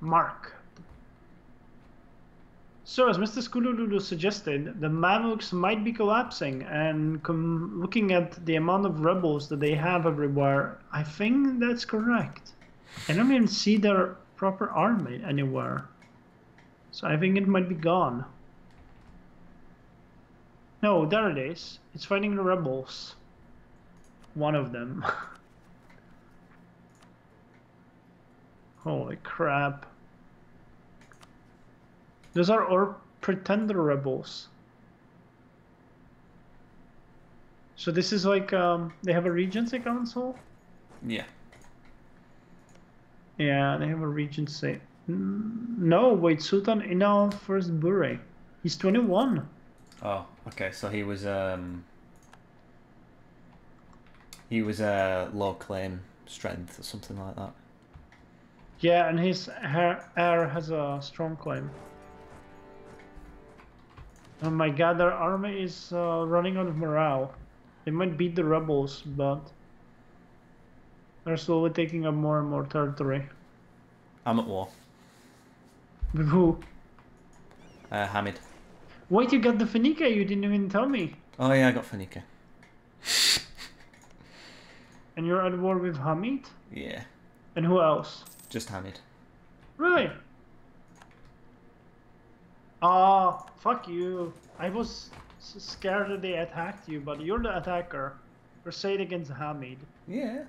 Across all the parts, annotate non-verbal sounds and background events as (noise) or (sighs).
Mark. So, as Mr. Skulululu suggested, the Mamluks might be collapsing, and com- looking at the amount of rebels that they have everywhere, I think that's correct. I don't even see their proper army anywhere. So I think it might be gone. No, there it is. It's fighting the rebels. One of them. (laughs) Holy crap. Those are our pretender rebels. So this is like um, they have a regency council. Yeah. Yeah, they have a regency. No, wait, Sultan Inal First Bure. He's 21. Oh, okay. So he was um. He was a uh, low claim strength or something like that. Yeah, and his heir, heir has a strong claim. Oh my god, their army is uh, running out of morale. They might beat the rebels, but they're slowly taking up more and more territory. I'm at war. With who? Uh, Hamid. Wait, you got the Phoenicia, you didn't even tell me. Oh yeah, I got Finike. And you're at war with Hamid? Yeah, And who else? Just Hamid. Really? Ah, fuck you. I was scared that they attacked you, but you're the attacker. Crusade against Hamid. Yeah.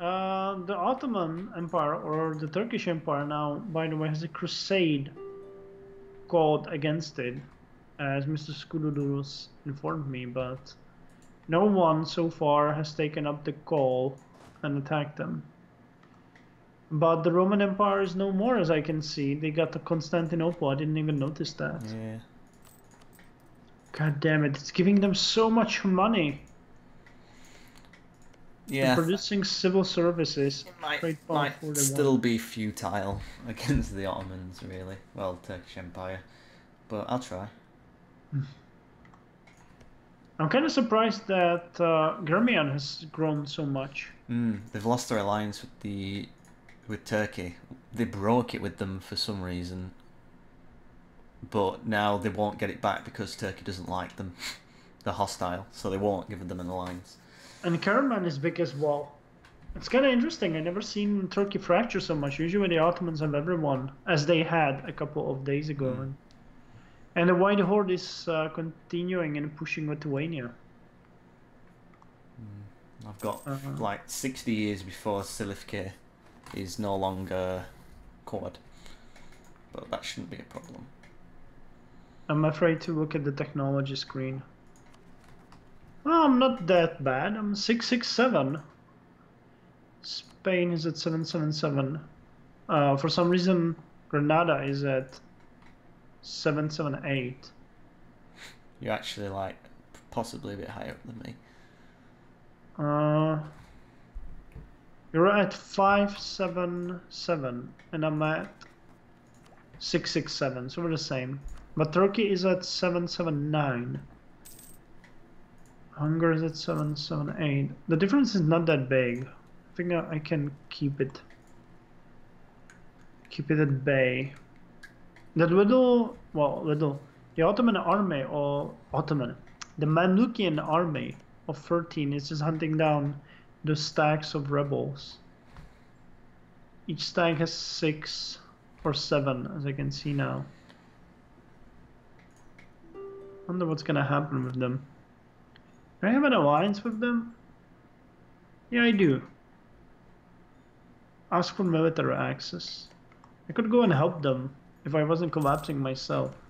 Uh, the Ottoman Empire, or the Turkish Empire now, by the way, has a crusade called against it, as Mr. Skududurus informed me, but no one so far has taken up the call and attacked them. But the Roman Empire is no more, as I can see. They got to Constantinople. I didn't even notice that. Yeah. God damn it! It's giving them so much money. They're Yeah. producing civil services. It might, might for the still be futile (laughs) against the Ottomans, really. Well, Turkish Empire. But I'll try. I'm kind of surprised that uh, Germian has grown so much. Mm, they've lost their alliance with the with Turkey. They broke it with them for some reason, but now they won't get it back because Turkey doesn't like them. (laughs) They're hostile, so they won't give them an alliance. And Karaman is big as well. It's kind of interesting. I never seen Turkey fracture so much. Usually the Ottomans have everyone, as they had a couple of days ago. Mm. And, and the White Horde is uh, continuing and pushing Lithuania. I've got Uh-huh. like sixty years before Silifke is no longer quad, but that shouldn't be a problem. I'm afraid to look at the technology screen. Well, I'm not that bad. I'm 667. Spain is at 777. Uh, for some reason, Granada is at 778. You're actually like possibly a bit higher up than me. Uh, you're at 577, and I'm at 667, so we're the same. But Turkey is at 779. Hungary is at 778. The difference is not that big. I think I can keep it. Keep it at bay. That little, well, little, the Ottoman army, or Ottoman, the Mamlukian army of 13 is just hunting down the stacks of rebels. Each stack has six or seven, as I can see now. Wonder what's gonna happen with them. Do I have an alliance with them? Yeah, I do. Ask for military access. I could go and help them if I wasn't collapsing myself. (laughs)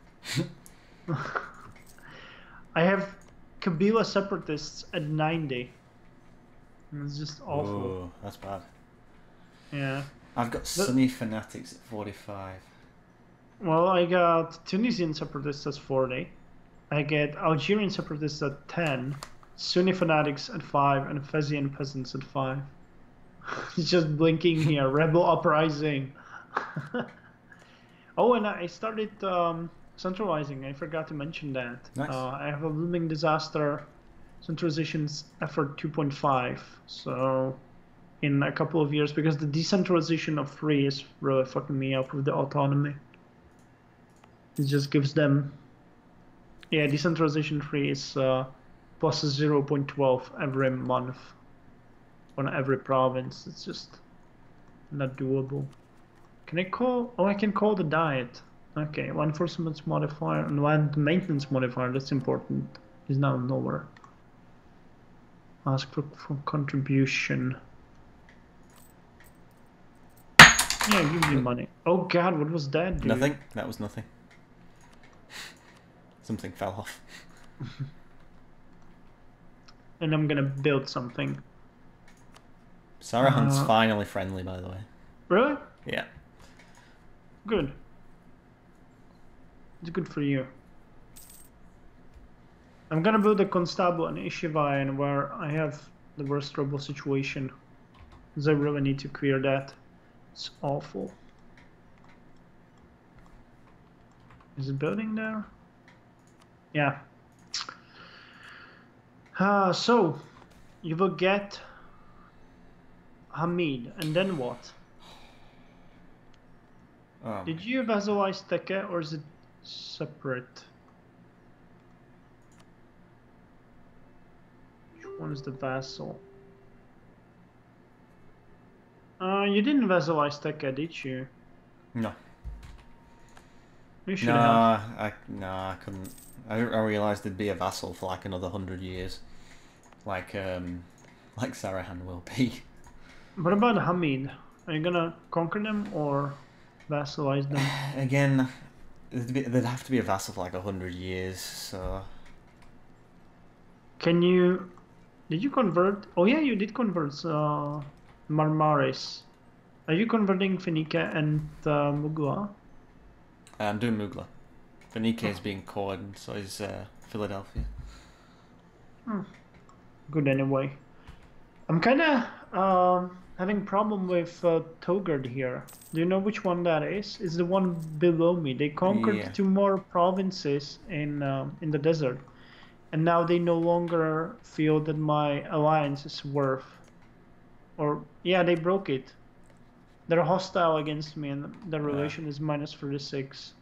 (laughs) I have Kabila separatists at 90. It's just awful. Oh, that's bad. Yeah. I've got Sunni fanatics at forty-five. Well, I got Tunisian separatists at 40. I get Algerian separatists at 10. Sunni fanatics at 5. And Fezian peasants at 5. (laughs) it's just blinking here. (laughs) Rebel uprising. (laughs) oh, and I started um, centralizing. I forgot to mention that. Nice. Uh, I have a looming disaster centralization effort 2.5. So in a couple of years because the decentralization of free is really fucking me up with the autonomy. It just gives them, yeah, decentralization free is uh, plus 0.12 every month on every province. It's just not doable. Can I call? Oh, I can call the diet. Okay, one enforcement modifier and one maintenance modifier. That's important. Is now lower. Ask for, for contribution. Yeah, give me money. Oh god, what was that, dude? Nothing. That was nothing. Something fell off. (laughs) and I'm gonna build something. Saruhan's Uh, finally friendly, by the way. Really? Yeah. Good. It's good for you. I'm gonna build a constable in Ishivayan where I have the worst trouble situation. Because I really need to clear that. It's awful. Is it building there? Yeah. Uh, so, you will get Hamid, and then what? Oh, Did you vassalize Teke or is it separate? Which one is the vassal? Uh, you didn't vassalize Teke, did you? no. You should have. I nah, I couldn't. I, I realised there'd be a vassal for like another hundred years, like um, (laughs) like Saruhan will be. What about Hamid? Are you gonna conquer them or vassalize them? (sighs) Again, there'd, be, there'd have to be a vassal for like a hundred years. So Can you? Did you convert? Oh yeah, you did convert uh, Marmaris. Are you converting Phoenicia and uh, Mugla? I'm doing Mugla. Finike is being cored, so is uh, Philadelphia. good anyway. I'm kind of um, having problem with uh, Togard here. Do you know which one that is? It's the one below me. They conquered Yeah. two more provinces in um in the desert, and now they no longer feel that my alliance is worth. Or yeah, they broke it. They're hostile against me, and the relation is minus thirty six.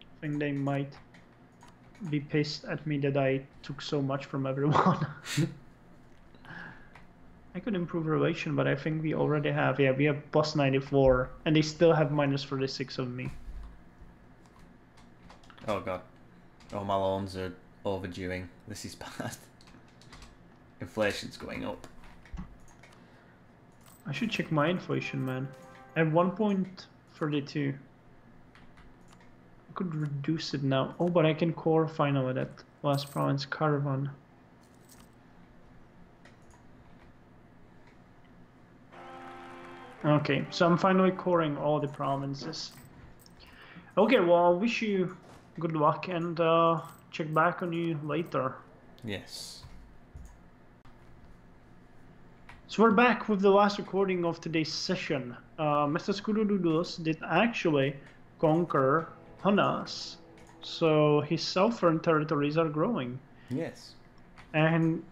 I think they might be pissed at me that I took so much from everyone. (laughs) I could improve relation, but I think we already have. Yeah, we have plus 94, and they still have minus 36 of me. Oh god. Oh, my loans are overduing. This is bad. Inflation's going up. I should check my inflation, man. I have 1.32. I could reduce it now. Oh, but I can core finally that last province, Kairouan. Okay, so I'm finally coring all the provinces. Okay, well, I wish you good luck and uh, check back on you later. Yes. So we're back with the last recording of today's session. Uh, Mr. Skudududus did actually conquer Hunas, so his southern territories are growing. Yes. And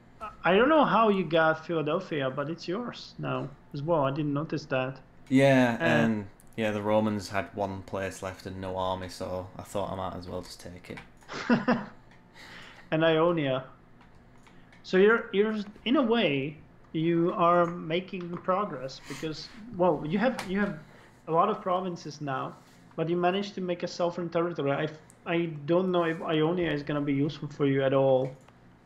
I don't know how you got Philadelphia, but it's yours now as well. I didn't notice that. Yeah, Uh, and yeah, the Romans had one place left and no army, so I thought I might as well just take it. (laughs) and Ionia. So you're you're in a way you are making progress because well you have you have a lot of provinces now, but you managed to make a southern territory. I I don't know if Ionia is gonna be useful for you at all,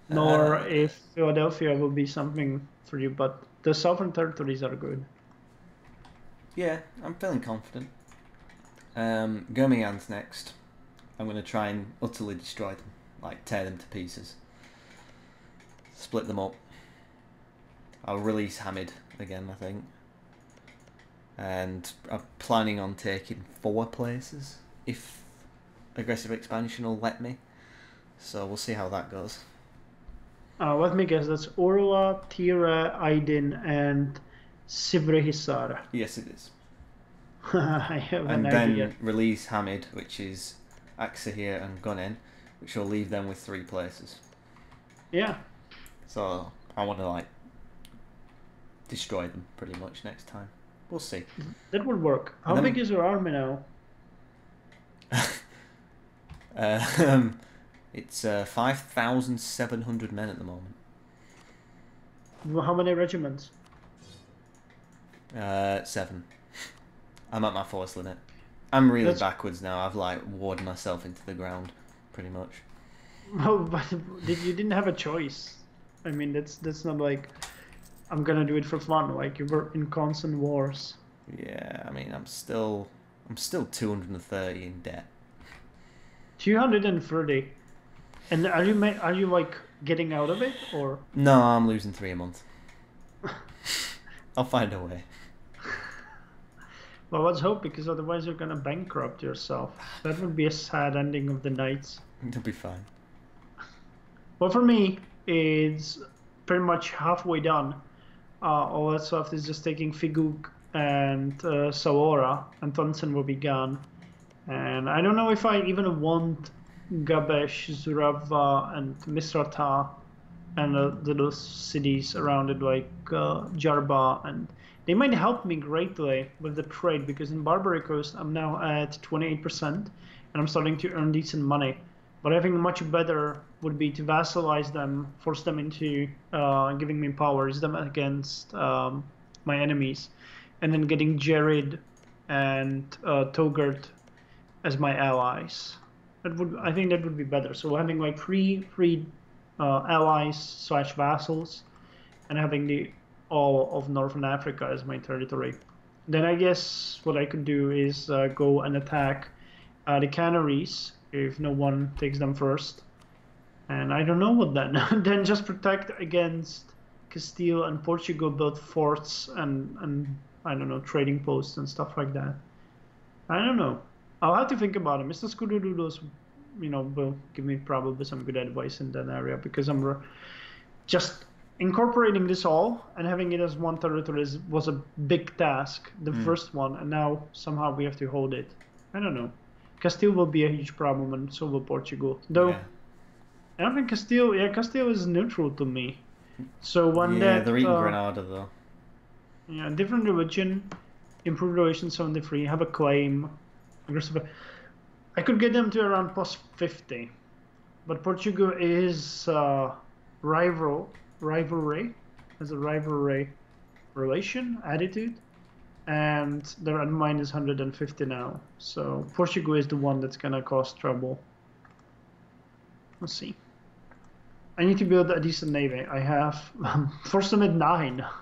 nor Uh, if Philadelphia will be something for you. But the southern territories are good. Yeah, I'm feeling confident. Um, Germian's next. I'm going to try and utterly destroy them, like tear them to pieces. Split them up. I'll release Hamid again, I think. And I'm planning on taking four places if aggressive expansion will let me. So we'll see how that goes. Uh, let me guess. That's Orla, Tira, Aydin, and Sivrihisar. Yes, it is. (laughs) I have And an then release Hamid, which is Akşehir and Gunin, which will leave them with three places. Yeah. So I want to like destroy them pretty much next time. We'll see. That would work. How then- big is your army now? Uh, (laughs) um, it's uh, 5,700 men at the moment. How many regiments? Uh, seven. I'm at my force limit. I'm really That's- backwards now. I've like warred myself into the ground, pretty much. Well, but (laughs) you didn't have a choice. I mean, that's that's not like I'm gonna do it for fun. Like you were in constant wars. Yeah, I mean, I'm still, I'm still 230 in debt. Two hundred and thirty. And are you are you like getting out of it or? No, I'm losing three a month. (laughs) I'll find a way. Well, let's hope because otherwise you're gonna bankrupt yourself. That would be a sad ending of the knights. It'll be fine. But for me, it's pretty much halfway done. Uh, all that's left is just taking Figuig and uh, Sawora, and Tonsen will be gone. And I don't know if I even want Gabesh, Zurava, and Misrata, and uh, the those cities around it like uh, Jarba, and they might help me greatly with the trade because in Barbary Coast I'm now at 28%, and I'm starting to earn decent money. But I think much better would be to vassalize them, force them into uh, giving me power, use them against um, my enemies, and then getting Jared and uh, Tuggurt as my allies. That would I think that would be better. So having like three uh, allies slash vassals, and having the all of Northern Africa as my territory. Then I guess what I could do is uh, go and attack uh, the Canaries if no one takes them first. And I don't know what then. (laughs) then just protect against Castile and Portugal build forts and, and I don't know, trading posts and stuff like that. I don't know. I'll have to think about it. Mr. Scudududos, you know, will give me probably some good advice in that area because I'm re- just incorporating this all and having it as one territory is, was a big task, the Mm. first one, and now somehow we have to hold it. I don't know. Castile will be a huge problem, and so will Portugal. Though yeah, I don't think Castile. Yeah, Castile is neutral to me. So when yeah that they're eating uh, Granada though. yeah, different religion, improved relations seventy three, have a claim, aggressive. I could get them to around plus fifty, but Portugal is uh, rival rivalry, has a rivalry relation attitude, and they're at minus hundred and fifty now. So Portugal is the one that's gonna cause trouble. Let's see. I need to build a decent navy. I have (laughs) force them at nine (laughs)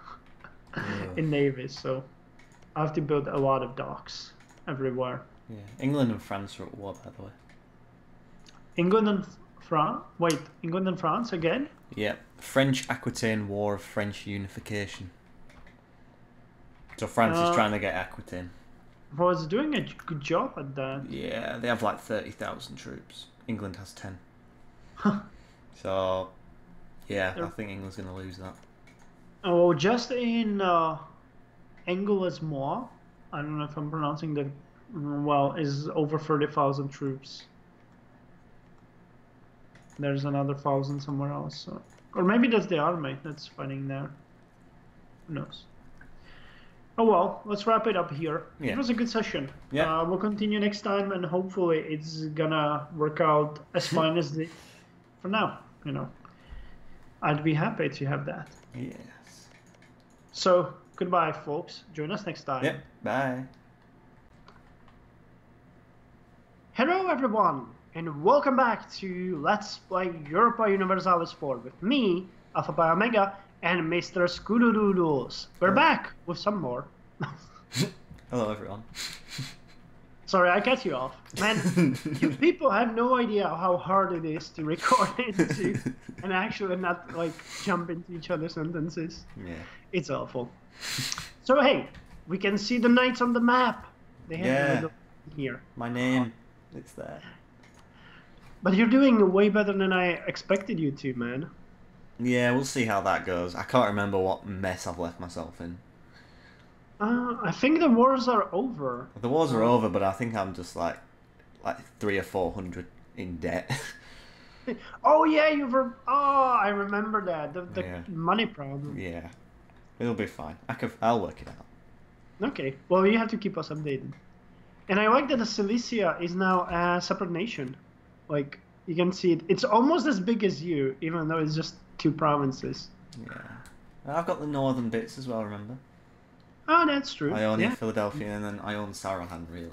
Yeah. in navies, so I have to build a lot of docks everywhere. yeah, England and France are at war, by the way. England and France. Wait, England and France again? Yeah, French Aquitaine War of French Unification. So France Uh, is trying to get Aquitaine. Was doing a good job at that. Yeah, they have like thirty thousand troops. England has ten. So, yeah, I They're- think England's gonna lose that. Oh, just in uh, Englismois, I don't know if I'm pronouncing that well, is over 30,000 troops. There's another thousand somewhere else. So. Or maybe that's the army that's fighting there. Who knows? Oh well, let's wrap it up here. Yeah. It was a good session. Yeah. Uh, we'll continue next time, and hopefully it's gonna work out as (laughs) fine as the. For now, you know. I'd be happy to have that. Yes. So goodbye, folks. Join us next time. Yep. Bye. Hello, everyone, and welcome back to Let's Play Europa Universalis 4 with me, Alpha Pi Omega, and Mr. Scoodoodles. We're back with some more. (laughs) Hello, everyone. Sorry, I cut you off. Man, you (laughs) people have no idea how hard it is to record (laughs) into and actually not like jump into each other's sentences. yeah. It's awful. So hey, we can see the knights on the map. They have Yeah. little here. My name. It's there. But you're doing way better than I expected you to, man. Yeah, we'll see how that goes. I can't remember what mess I've left myself in. Uh, I think the wars are over. The wars are over, but I think I'm just like, like three or four hundred in debt. (laughs) Oh yeah, you were. Oh, I remember that. The, the Yeah. money problem. yeah. It'll be fine. I can. I'll work it out. Okay. Well, you have to keep us updated. And I like that the Cilicia is now a separate nation. Like you can see it. It's almost as big as you, even though it's just two provinces. Yeah. I've got the northern bits as well. Remember? Oh, that's true. I own yeah. Philadelphia, and then I own Saruhan. Really.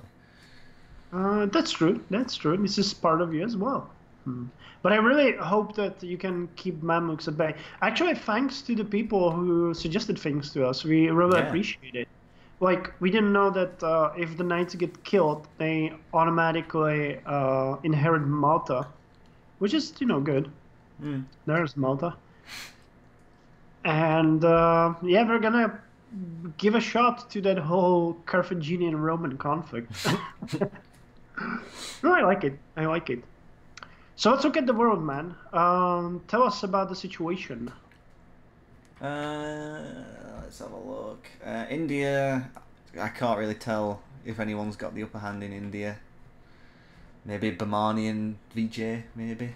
Uh, that's true. That's true. This is part of you as well. Hmm. But I really hope that you can keep Mamluks at bay. Actually, thanks to the people who suggested things to us. We really Yeah. appreciate it. Like, we didn't know that uh, if the knights get killed, they automatically uh, inherit Malta, which is, you know, good. Mm. There's Malta. And uh, yeah, we're gonna give a shot to that whole Carthaginian Roman conflict. (laughs) no, I like it. I like it. So let's look at the world, man. Um, tell us about the situation. Uh, let's have a look. Uh, India, I can't really tell if anyone's got the upper hand in India. Maybe Bahmani and VJ, maybe.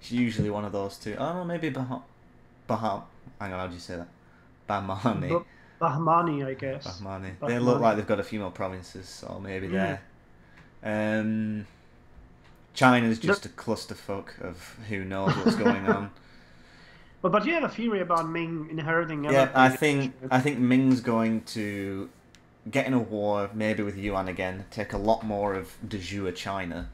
It's usually one of those two. Oh no, maybe Baham. Baham. Hang on, how do you say that? Bahmani. Bah- Bahmani, I guess. Bahmani. They look like they've got a few more provinces, so maybe Mm. there. Um, China's just a clusterfuck of who knows what's going on. (laughs) But but you have a theory about Ming inheriting. Yeah. I think I think Ming's going to get in a war, maybe with Yuan again, take a lot more of de jure China,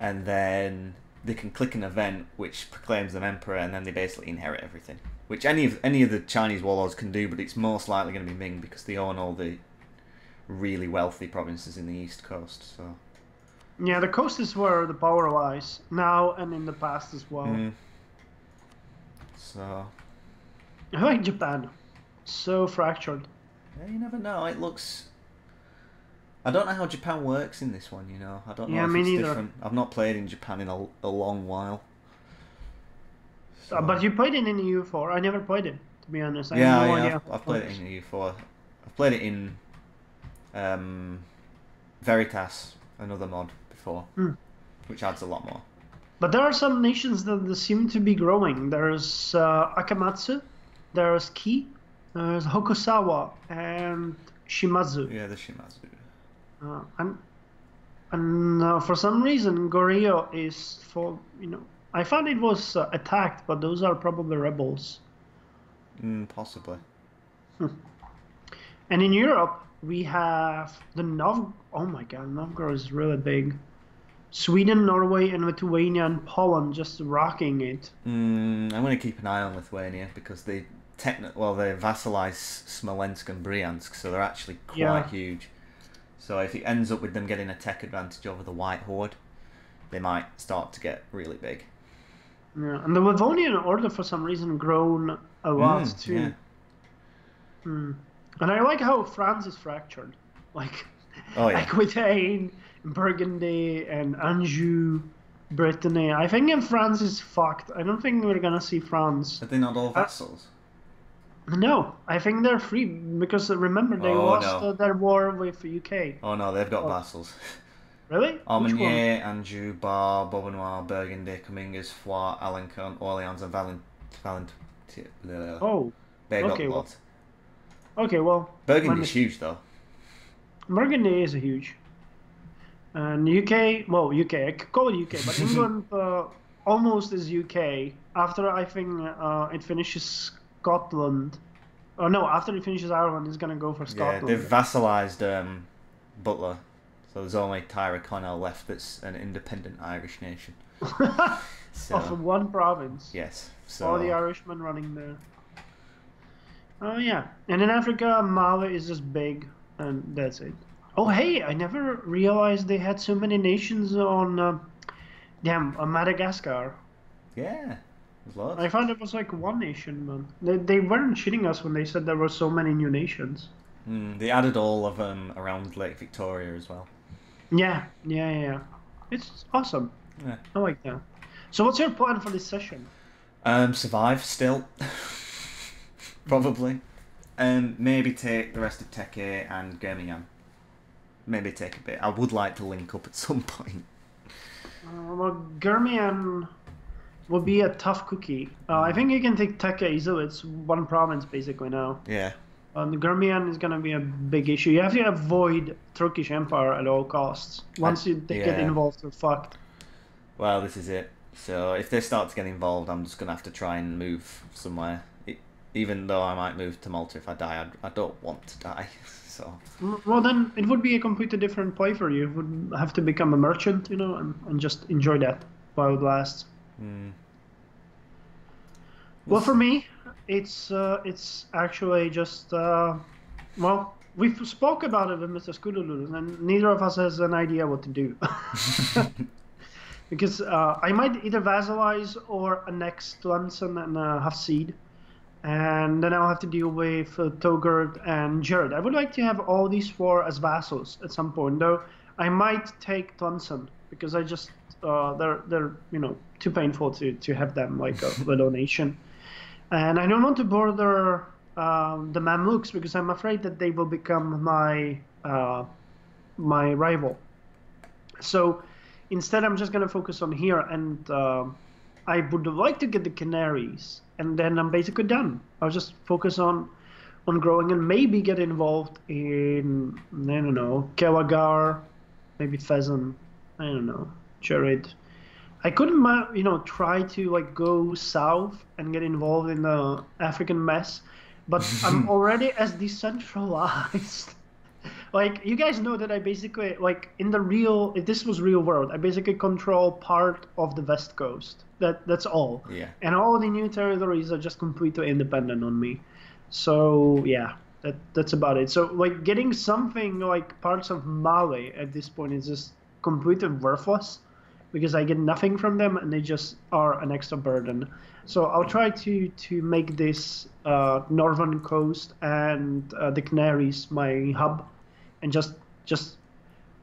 and then they can click an event which proclaims them emperor, and then they basically inherit everything. Which any of any of the Chinese warlords can do, but it's most likely going to be Ming because they own all the really wealthy provinces in the east coast. So Yeah, the coast is where the power lies now and in the past as well. Mm. so I like Japan. So fractured. yeah, you never know. It looks. I don't know how Japan works in this one. You know, I don't know Yeah, if it's neither. different. I've not played in Japan in a, a long while. Uh, but you played it in EU4. I never played it, to be honest. I yeah, have no yeah, idea. I've, I've played it in EU4. I've played it in um, Veritas, another mod before, Hmm. which adds a lot more. But there are some nations that seem to be growing. There's uh, Akamatsu, there's Ki, there's Hokusawa, and Shimazu. Yeah, the Shimazu. Uh, and and uh, for some reason, Goryeo is for you know. I found it was uh, attacked, but those are probably rebels. Mm, possibly. And in Europe, we have the Nov. Oh my God, Novgorod is really big. Sweden, Norway, and Lithuania and Poland just rocking it. Mm, I'm going to keep an eye on Lithuania because they techni- well they vassalize Smolensk and Bryansk, so they're actually quite Yeah. huge. So if it ends up with them getting a tech advantage over the White Horde, they might start to get really big. Yeah, and the Livonian Order for some reason grown a lot Mm, too. yeah. Hmm. And I like how France is fractured, (laughs) like Oh yeah. Aquitaine, Burgundy, and Anjou, Brittany. I think in France is fucked. I don't think we're gonna see France. Are they not all vassals? No, I think they're free because uh, remember they Oh, lost no. uh, their war with the UK. Oh no, they've got Oh. vassals. (laughs) Really? Armenier, Anjou, Bar, Beaumanoir, Burgundy, Comminges, Foix, Alencon, Orleans, and Valent. Valent. Oh, They've got okay, a well, lot. okay. Well, Burgundy's when- huge though. Burgundy is huge. And UK, well, UK, I could call it UK, but (laughs) England uh, almost is UK. After I think uh, it finishes Scotland. Oh no, after he finishes Ireland, he's gonna go for Scotland. Yeah, they've vassalised um, Butler, so there's only Tyrconnell left that's an independent Irish nation. (laughs) So of one province. yes, so All the Irishmen running there. Oh yeah, and in Africa, Mali is just big, and that's it. Oh hey, I never realized they had so many nations on. Uh, damn, uh, Madagascar. yeah, there's lots. I found it was like one nation, man. They, they weren't shitting us when they said there were so many new nations. Mm, they added all of them around Lake Victoria as well. Yeah, yeah, yeah. yeah. It's awesome. Yeah. I like that. So, what's your plan for this session? Um, survive still, (laughs) probably. Um, maybe take the rest of Teke and Germian. Maybe take a bit. I would like to link up at some (laughs) point. Uh, well, Germian, will be a tough cookie. Uh, I think you can take Teke easily. It's one province basically now. Yeah. Um, the Germian is going to be a big issue. You have to avoid Turkish Empire at all costs. Once you they get involved, you're fucked. Well, this is it. So if they start to get involved, I'm just gonna have to try and move somewhere. E- Even though I might move to Malta if I die, I, I don't want to die. (laughs) So Well, then it would be a completely different play for you. You would have to become a merchant, you know, and, and just enjoy that while it lasts. Mm, Well, for me, it's uh, it's actually just uh, well, we've spoke about it with Mr. Skudulus, and neither of us has an idea what to do. (laughs) (laughs) because uh, I might either vassalize or annex Tlemcen and uh, Hafsid, and then I'll have to deal with uh, Tuggurt and Jared. I would like to have all these four as vassals at some point, though. I might take Tlemcen because I just uh, they're they're you know too painful to to have them like a little nation, and I don't want to border um, the Mamluks because I'm afraid that they will become my uh, my rival. So instead, I'm just gonna focus on here, and um I would like to get the Canaries, and then I'm basically done. I'll just focus on on growing and maybe get involved in I don't know Kelagar, maybe Fezzan. I don't know Jared. I couldn't, you know, try to like go south and get involved in the African mess, but I'm (laughs) already as decentralized. (laughs) like you guys know that I basically like in the real, if this was real world, I basically control part of the west coast. That that's all. yeah. And all the new territories are just completely independent on me. So yeah, that that's about it. So like getting something like parts of Mali at this point is just completely worthless because I get nothing from them and they just are an extra burden. So I'll try to to make this uh, northern coast and uh, the Canaries my hub, and just just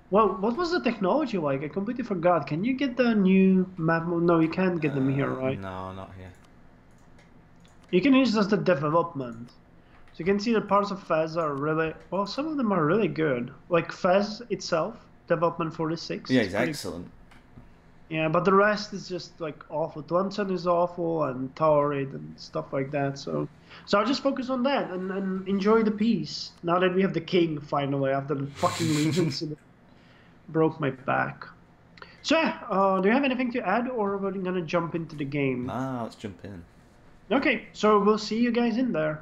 well, what was the technology like? I completely forgot. Can you get the new map? No, you can't get them here, Uh, right? No, not here. You can use just the development. So you can see the parts of Fez are really well. Some of them are really good. Like Fez itself, development 46. Yeah, it's pretty- excellent. Yeah, but the rest is just like awful. Twanson is awful and Towerid and stuff like that. So, so I'll just focus on that and, and enjoy the peace. Now that we have the king finally after the fucking that (laughs) broke my back. So yeah, uh, do you have anything to add, or are we're gonna jump into the game? Ah, let's jump in. Okay, so we'll see you guys in there.